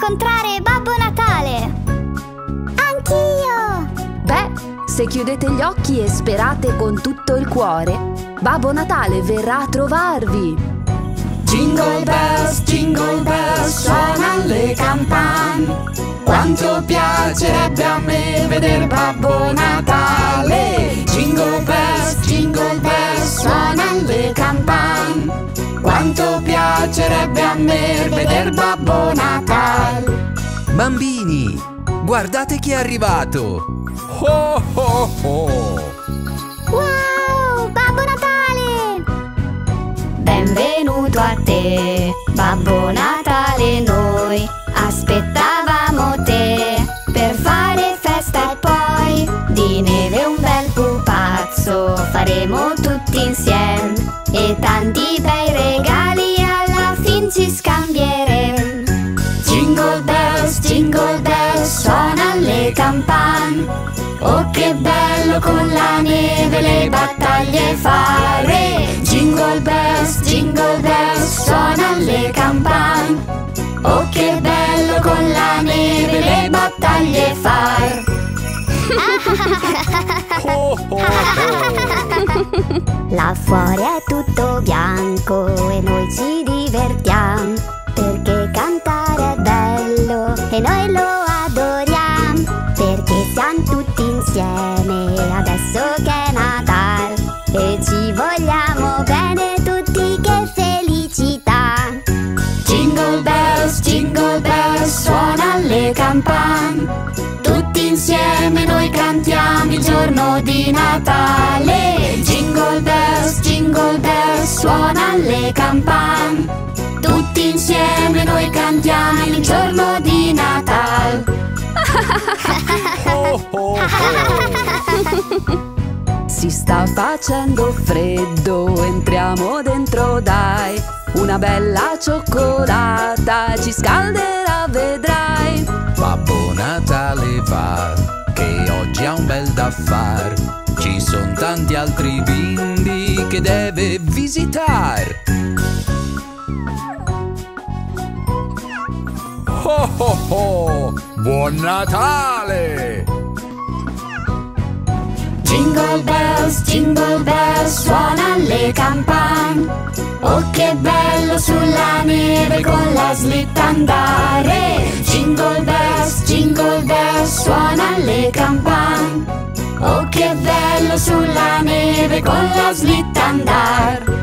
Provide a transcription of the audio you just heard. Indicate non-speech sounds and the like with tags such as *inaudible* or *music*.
incontrare Babbo Natale! Anch'io! Beh, se chiudete gli occhi e sperate con tutto il cuore, Babbo Natale verrà a trovarvi! Jingle bells, jingle bells, suonano le campane. Quanto piacerebbe a me vedere Babbo Natale. Quanto piacerebbe a me vedere Babbo Natale. Bambini, guardate chi è arrivato! Ho ho ho! Wow! Babbo Natale! Benvenuto a te, Babbo Natale, tutti insieme e tanti bei regali alla fin ci scambieremo. Jingle bells, jingle bells, suona le campane. Oh che bello con la neve le battaglie fare. Jingle bells, jingle bells, suona le campane. Oh che bello con la neve le battaglie fare. *laughs* Là fuori è tutto bianco e noi ci divertiamo perché cantare è bello e noi lo adoriamo perché siamo tutti insieme adesso che è Natale e ci vogliamo bene tutti che felicità Jingle bells, jingle bells, suona le campane. Tutti insieme noi cantiamo il giorno di Natale. Cantiamo il giorno di Natale. Ho ho ho! *laughs* Si sta facendo freddo, entriamo dentro dai. Una bella cioccolata ci scalderà, vedrai. Babbo Natale va, che oggi ha un bel da far. Ci sono tanti altri bimbi che deve visitare. Ho ho ho! Buon Natale! Jingle bells, jingle bells, suona le campane. Oh che bello sulla neve con la slitta andare. Jingle bells, jingle bells, suona le campane. Oh che bello sulla neve con la slitta andare.